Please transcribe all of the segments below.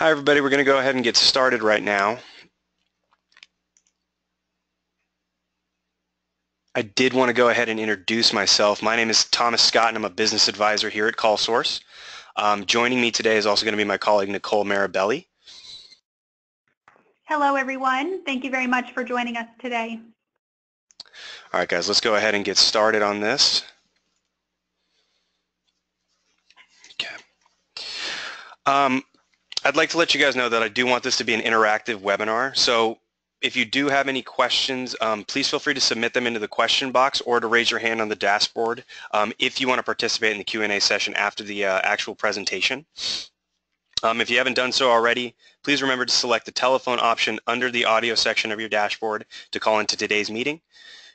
Hi everybody, we're going to go ahead and get started right now. I did want to go ahead and introduce myself. My name is Thomas Scott and I'm a business advisor here at CallSource. Um, joining me today is also going to be my colleague Nicole Marabelli. Hello everyone. Thank you very much for joining us today. All right guys, let's go ahead and get started on this. Okay. Um, I'd like to let you guys know that I do want this to be an interactive webinar. So if you do have any questions, um, please feel free to submit them into the question box or to raise your hand on the dashboard um, if you want to participate in the Q&A session after the uh, actual presentation. Um, if you haven't done so already, please remember to select the telephone option under the audio section of your dashboard to call into today's meeting.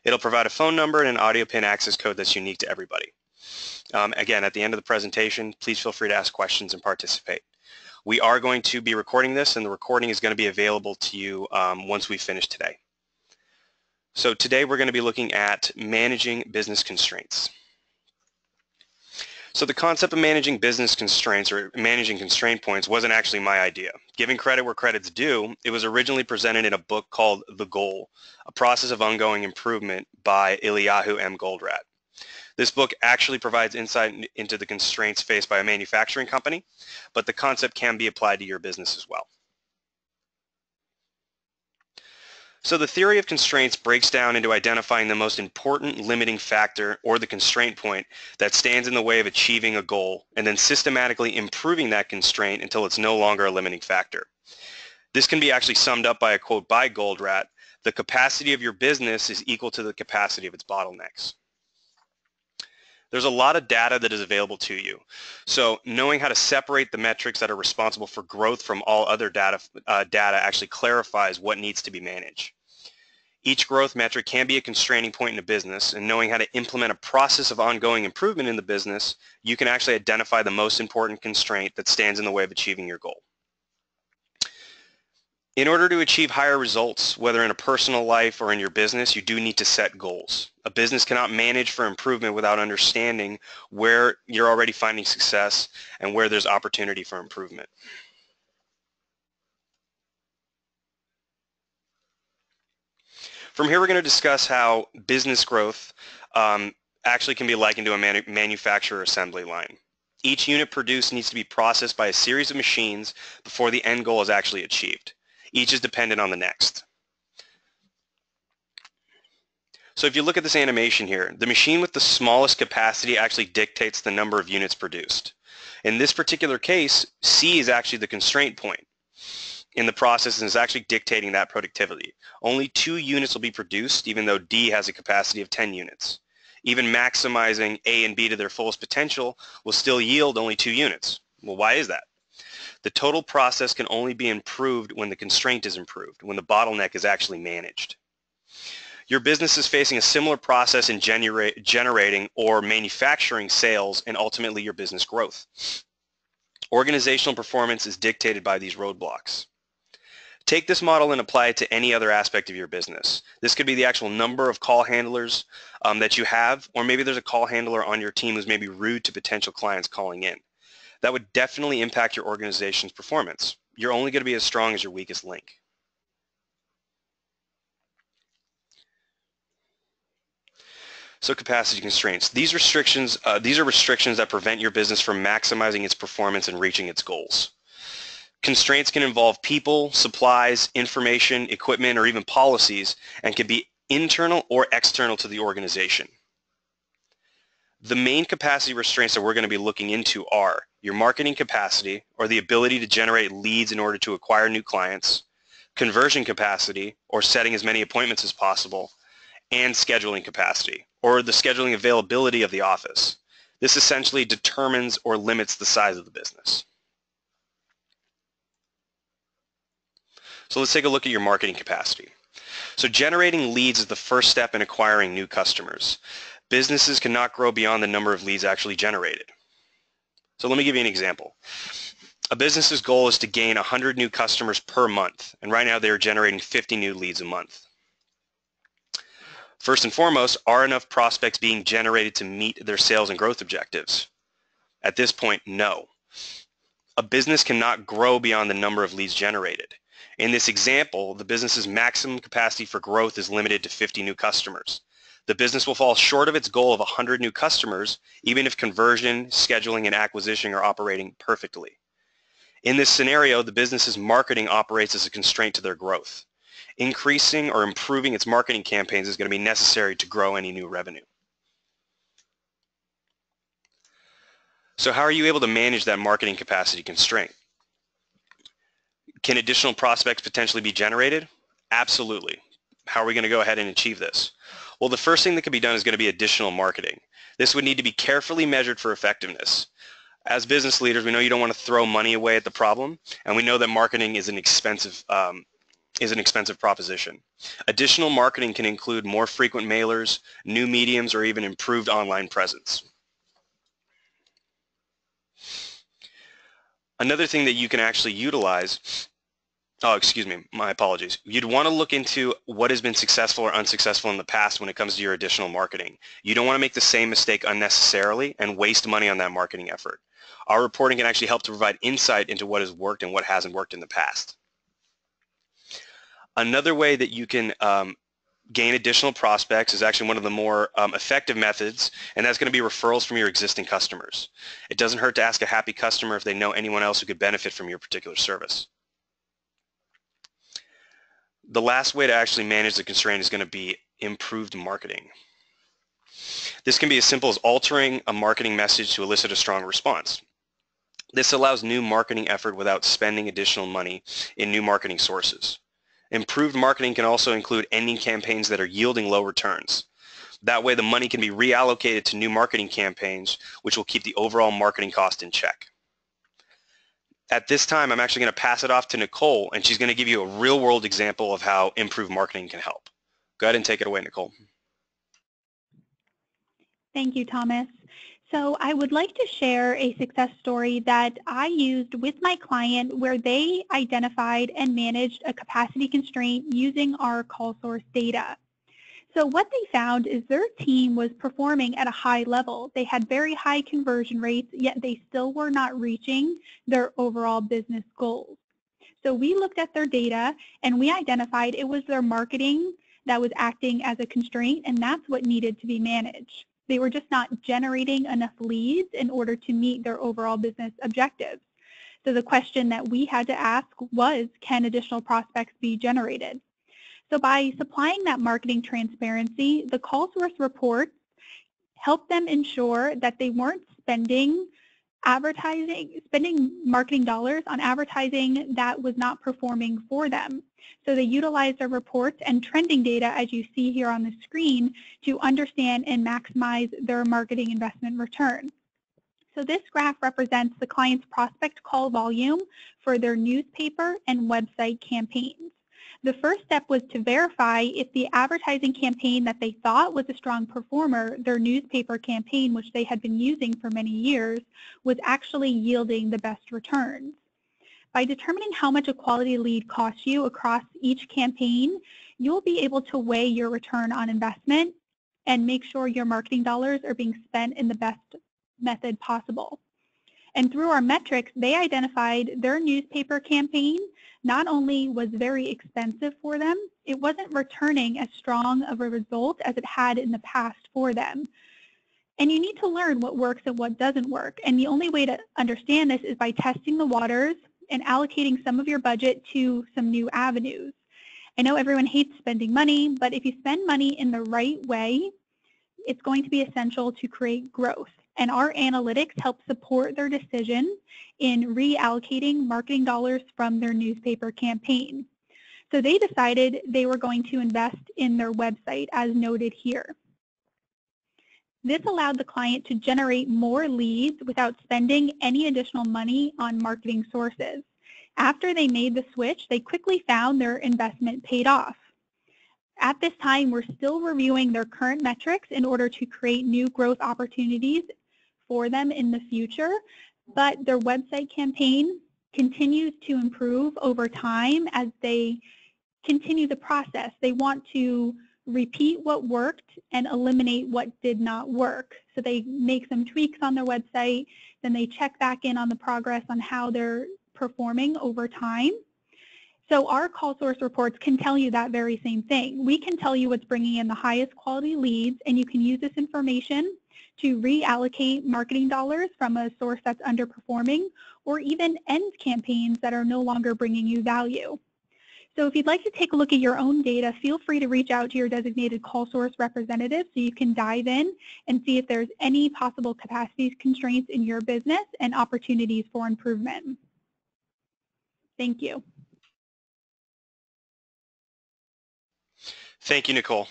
It'll provide a phone number and an audio pin access code that's unique to everybody. Um, again, at the end of the presentation, please feel free to ask questions and participate. We are going to be recording this and the recording is going to be available to you um, once we finish today. So today we're going to be looking at managing business constraints. So the concept of managing business constraints or managing constraint points wasn't actually my idea. Giving credit where credit's due, it was originally presented in a book called The Goal, a process of ongoing improvement by Eliyahu M. Goldratt. This book actually provides insight into the constraints faced by a manufacturing company, but the concept can be applied to your business as well. So the theory of constraints breaks down into identifying the most important limiting factor or the constraint point that stands in the way of achieving a goal and then systematically improving that constraint until it's no longer a limiting factor. This can be actually summed up by a quote by Goldratt, the capacity of your business is equal to the capacity of its bottlenecks. There's a lot of data that is available to you. So knowing how to separate the metrics that are responsible for growth from all other data, uh, data actually clarifies what needs to be managed. Each growth metric can be a constraining point in a business, and knowing how to implement a process of ongoing improvement in the business, you can actually identify the most important constraint that stands in the way of achieving your goal. In order to achieve higher results, whether in a personal life or in your business, you do need to set goals. A business cannot manage for improvement without understanding where you're already finding success and where there's opportunity for improvement. From here, we're going to discuss how business growth um, actually can be likened to a manu manufacturer assembly line. Each unit produced needs to be processed by a series of machines before the end goal is actually achieved. Each is dependent on the next. So if you look at this animation here, the machine with the smallest capacity actually dictates the number of units produced. In this particular case, C is actually the constraint point in the process and is actually dictating that productivity. Only two units will be produced even though D has a capacity of 10 units. Even maximizing A and B to their fullest potential will still yield only two units. Well, why is that? The total process can only be improved when the constraint is improved, when the bottleneck is actually managed. Your business is facing a similar process in generating or manufacturing sales and ultimately your business growth. Organizational performance is dictated by these roadblocks. Take this model and apply it to any other aspect of your business. This could be the actual number of call handlers um, that you have, or maybe there's a call handler on your team who's maybe rude to potential clients calling in that would definitely impact your organization's performance. You're only going to be as strong as your weakest link. So capacity constraints. These restrictions, uh, these are restrictions that prevent your business from maximizing its performance and reaching its goals. Constraints can involve people, supplies, information, equipment, or even policies, and can be internal or external to the organization. The main capacity restraints that we're going to be looking into are your marketing capacity or the ability to generate leads in order to acquire new clients, conversion capacity or setting as many appointments as possible, and scheduling capacity or the scheduling availability of the office. This essentially determines or limits the size of the business. So let's take a look at your marketing capacity. So generating leads is the first step in acquiring new customers businesses cannot grow beyond the number of leads actually generated. So let me give you an example. A business's goal is to gain 100 new customers per month, and right now they are generating 50 new leads a month. First and foremost, are enough prospects being generated to meet their sales and growth objectives? At this point, no. a business cannot grow beyond the number of leads generated. In this example, the business's maximum capacity for growth is limited to 50 new customers. The business will fall short of its goal of 100 new customers, even if conversion, scheduling, and acquisition are operating perfectly. In this scenario, the business's marketing operates as a constraint to their growth. Increasing or improving its marketing campaigns is going to be necessary to grow any new revenue. So how are you able to manage that marketing capacity constraint? Can additional prospects potentially be generated? Absolutely. How are we going to go ahead and achieve this? Well, the first thing that can be done is going to be additional marketing. This would need to be carefully measured for effectiveness. As business leaders, we know you don't want to throw money away at the problem, and we know that marketing is an expensive um, is an expensive proposition. Additional marketing can include more frequent mailers, new mediums, or even improved online presence. Another thing that you can actually utilize Oh, excuse me, my apologies. You'd want to look into what has been successful or unsuccessful in the past when it comes to your additional marketing. You don't want to make the same mistake unnecessarily and waste money on that marketing effort. Our reporting can actually help to provide insight into what has worked and what hasn't worked in the past. Another way that you can um, gain additional prospects is actually one of the more um, effective methods, and that's going to be referrals from your existing customers. It doesn't hurt to ask a happy customer if they know anyone else who could benefit from your particular service. The last way to actually manage the constraint is going to be improved marketing. This can be as simple as altering a marketing message to elicit a strong response. This allows new marketing effort without spending additional money in new marketing sources. Improved marketing can also include ending campaigns that are yielding low returns. That way the money can be reallocated to new marketing campaigns, which will keep the overall marketing cost in check at this time, I'm actually going to pass it off to Nicole, and she's going to give you a real-world example of how improved marketing can help. Go ahead and take it away, Nicole. Thank you, Thomas. So I would like to share a success story that I used with my client where they identified and managed a capacity constraint using our CallSource data. So what they found is their team was performing at a high level. They had very high conversion rates, yet they still were not reaching their overall business goals. So we looked at their data and we identified it was their marketing that was acting as a constraint and that's what needed to be managed. They were just not generating enough leads in order to meet their overall business objectives. So the question that we had to ask was, can additional prospects be generated? So by supplying that marketing transparency, the CallSource reports help them ensure that they weren't spending advertising, spending marketing dollars on advertising that was not performing for them. So they utilized their reports and trending data, as you see here on the screen, to understand and maximize their marketing investment return. So this graph represents the client's prospect call volume for their newspaper and website campaigns. The first step was to verify if the advertising campaign that they thought was a strong performer, their newspaper campaign, which they had been using for many years, was actually yielding the best returns. By determining how much a quality lead costs you across each campaign, you'll be able to weigh your return on investment and make sure your marketing dollars are being spent in the best method possible. And through our metrics, they identified their newspaper campaign not only was very expensive for them, it wasn't returning as strong of a result as it had in the past for them. And you need to learn what works and what doesn't work. And the only way to understand this is by testing the waters and allocating some of your budget to some new avenues. I know everyone hates spending money, but if you spend money in the right way, it's going to be essential to create growth and our analytics help support their decision in reallocating marketing dollars from their newspaper campaign. So they decided they were going to invest in their website as noted here. This allowed the client to generate more leads without spending any additional money on marketing sources. After they made the switch, they quickly found their investment paid off. At this time, we're still reviewing their current metrics in order to create new growth opportunities for them in the future, but their website campaign continues to improve over time as they continue the process. They want to repeat what worked and eliminate what did not work. So they make some tweaks on their website, then they check back in on the progress on how they're performing over time. So our CallSource reports can tell you that very same thing. We can tell you what's bringing in the highest quality leads, and you can use this information to reallocate marketing dollars from a source that's underperforming or even end campaigns that are no longer bringing you value. So if you'd like to take a look at your own data, feel free to reach out to your designated CallSource representative so you can dive in and see if there's any possible capacity constraints in your business and opportunities for improvement. Thank you. Thank you, Nicole.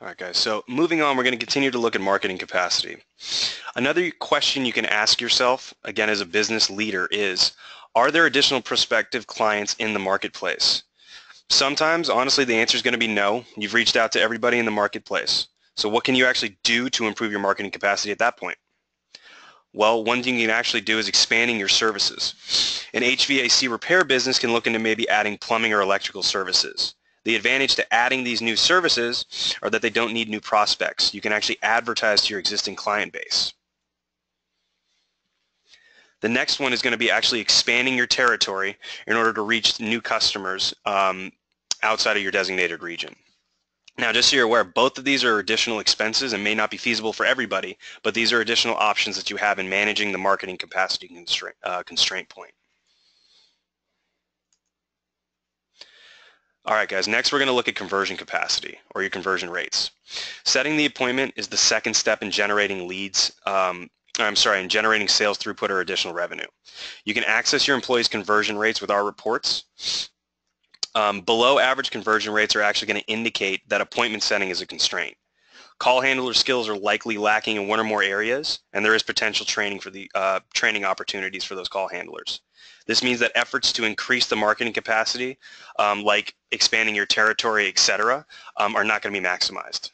All right, guys, so moving on, we're going to continue to look at marketing capacity. Another question you can ask yourself, again, as a business leader is, are there additional prospective clients in the marketplace? Sometimes, honestly, the answer is going to be no. You've reached out to everybody in the marketplace. So what can you actually do to improve your marketing capacity at that point? Well, one thing you can actually do is expanding your services. An HVAC repair business can look into maybe adding plumbing or electrical services. The advantage to adding these new services are that they don't need new prospects. You can actually advertise to your existing client base. The next one is going to be actually expanding your territory in order to reach new customers um, outside of your designated region. Now, just so you're aware, both of these are additional expenses and may not be feasible for everybody, but these are additional options that you have in managing the marketing capacity constraint, uh, constraint point. All right, guys, next we're going to look at conversion capacity or your conversion rates. Setting the appointment is the second step in generating leads um, I'm sorry, in generating sales throughput or additional revenue. You can access your employees' conversion rates with our reports. Um, below average conversion rates are actually going to indicate that appointment setting is a constraint. Call handler skills are likely lacking in one or more areas, and there is potential training for the uh, training opportunities for those call handlers. This means that efforts to increase the marketing capacity, um, like expanding your territory, etc., um, are not going to be maximized.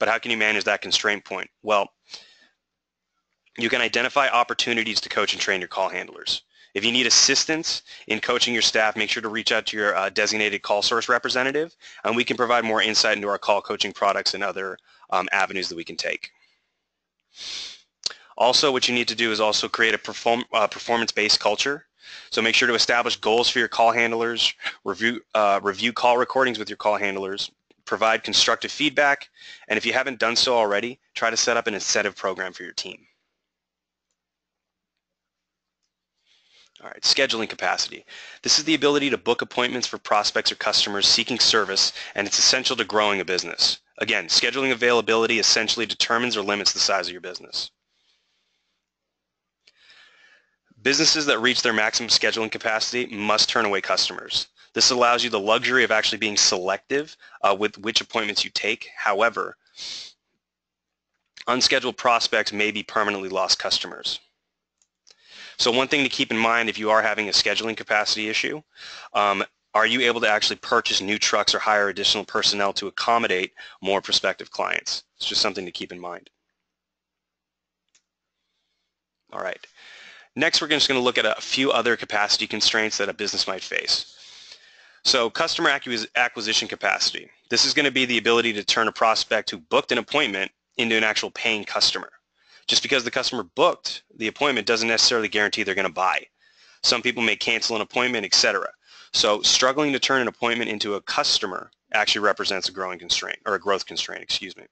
But how can you manage that constraint point? Well, you can identify opportunities to coach and train your call handlers. If you need assistance in coaching your staff, make sure to reach out to your uh, designated CallSource representative, and we can provide more insight into our call coaching products and other um, avenues that we can take. Also, what you need to do is also create a perform, uh, performance-based culture. So make sure to establish goals for your call handlers, review, uh, review call recordings with your call handlers, provide constructive feedback, and if you haven't done so already, try to set up an incentive program for your team. All right, scheduling capacity. This is the ability to book appointments for prospects or customers seeking service, and it's essential to growing a business. Again, scheduling availability essentially determines or limits the size of your business. Businesses that reach their maximum scheduling capacity must turn away customers. This allows you the luxury of actually being selective uh, with which appointments you take. However, unscheduled prospects may be permanently lost customers. So one thing to keep in mind if you are having a scheduling capacity issue, um, are you able to actually purchase new trucks or hire additional personnel to accommodate more prospective clients? It's just something to keep in mind. All right. Next, we're just going to look at a few other capacity constraints that a business might face. So customer acquisition capacity. This is going to be the ability to turn a prospect who booked an appointment into an actual paying customer. Just because the customer booked the appointment doesn't necessarily guarantee they're going to buy. Some people may cancel an appointment, etc. So struggling to turn an appointment into a customer actually represents a growing constraint, or a growth constraint, excuse me.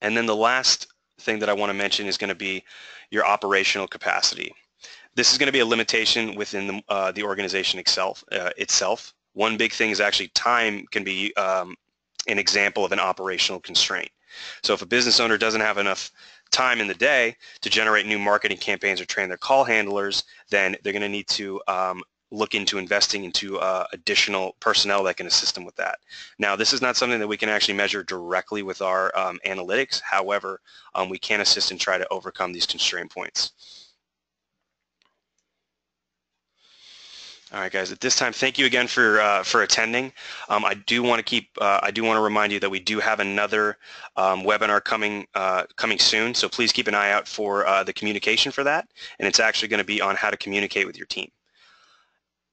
And then the last thing that I want to mention is going to be your operational capacity. This is going to be a limitation within the, uh, the organization itself, uh, itself. One big thing is actually time can be um, an example of an operational constraint. So if a business owner doesn't have enough time in the day to generate new marketing campaigns or train their call handlers, then they're going to need to um, look into investing into uh, additional personnel that can assist them with that. Now, this is not something that we can actually measure directly with our um, analytics. However, um, we can assist and try to overcome these constraint points. All right, guys. At this time, thank you again for uh, for attending. Um, I do want to keep. Uh, I do want to remind you that we do have another um, webinar coming uh, coming soon. So please keep an eye out for uh, the communication for that, and it's actually going to be on how to communicate with your team.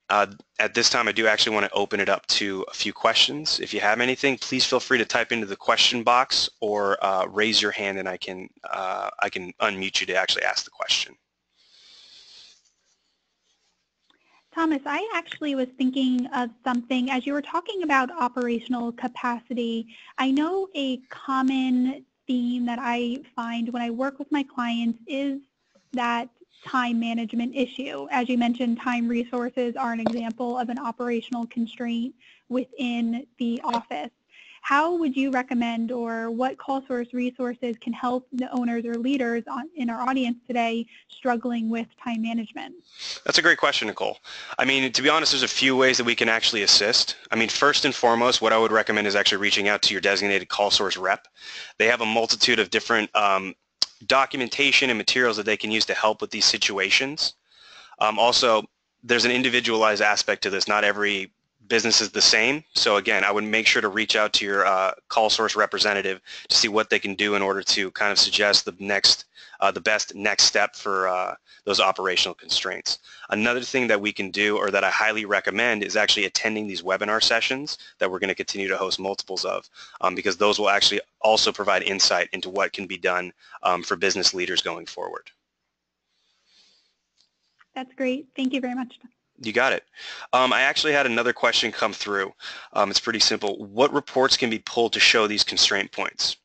Uh, at this time, I do actually want to open it up to a few questions. If you have anything, please feel free to type into the question box or uh, raise your hand and I can, I can unmute you to actually ask the question. Thomas, I actually was thinking of something as you were talking about operational capacity. I know a common theme that I find when I work with my clients is that time management issue. As you mentioned, time resources are an example of an operational constraint within the office. How would you recommend or what CallSource resources can help the owners or leaders on, in our audience today struggling with time management? That's a great question, Nicole. I mean, to be honest, there's a few ways that we can actually assist. I mean, first and foremost, what I would recommend is actually reaching out to your designated CallSource rep. They have a multitude of different um, documentation and materials that they can use to help with these situations. Um, also, there's an individualized aspect to this. Not every business is the same. So again, I would make sure to reach out to your uh, CallSource representative to see what they can do in order to kind of suggest the next, uh, the best next step for uh, those operational constraints. Another thing that we can do or that I highly recommend is actually attending these webinar sessions that we're going to continue to host multiples of um, because those will actually also provide insight into what can be done um, for business leaders going forward. That's great. Thank you very much. You got it. Um, I actually had another question come through. Um, it's pretty simple. What reports can be pulled to show these constraint points?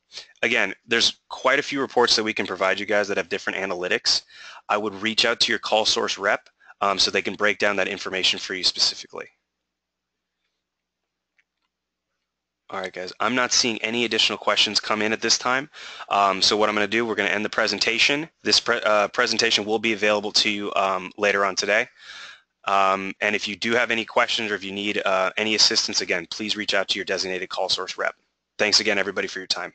Again, there's quite a few reports that we can provide you guys that have different analytics. I would reach out to your CallSource rep um, so they can break down that information for you specifically. All right, guys, I'm not seeing any additional questions come in at this time. Um, so what I'm going to do, we're going to end the presentation. This pre uh, presentation will be available to you um, later on today. Um, and if you do have any questions or if you need uh, any assistance, again, please reach out to your designated CallSource rep. Thanks again, everybody, for your time.